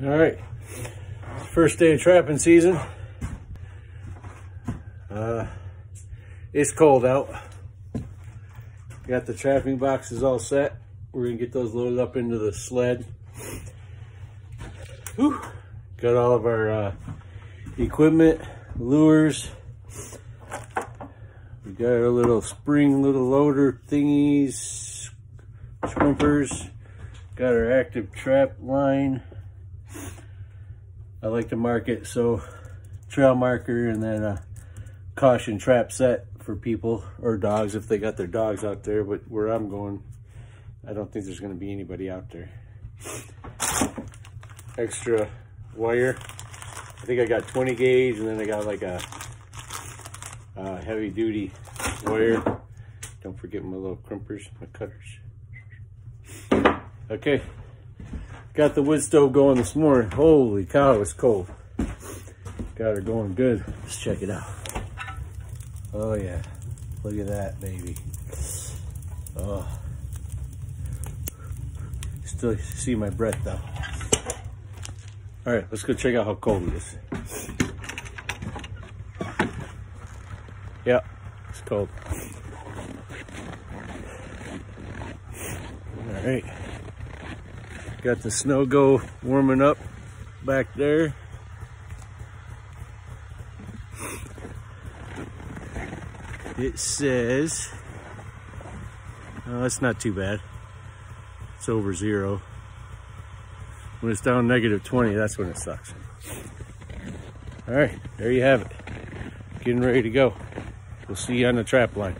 All right, first day of trapping season. Uh, it's cold out. Got the trapping boxes all set. We're gonna get those loaded up into the sled. Whew. Got all of our uh, equipment, lures. We got our little spring little loader thingies, scrumpers. Got our active trap line. I like to mark it so trail marker and then a caution trap set for people or dogs if they got their dogs out there. But where I'm going, I don't think there's going to be anybody out there. Extra wire. I think I got 20 gauge and then I got like a, a heavy duty wire. Don't forget my little crimpers, my cutters. Okay, got the wood stove going this morning. Holy cow, it's cold. Got her going good. Let's check it out. Oh yeah, look at that baby. Oh, still see my breath though. All right, let's go check out how cold it is. Yeah, it's cold. All right. Got the snow go warming up back there. It says, oh, that's not too bad. It's over zero. When it's down negative 20, that's when it sucks. All right, there you have it. Getting ready to go. We'll see you on the trap line.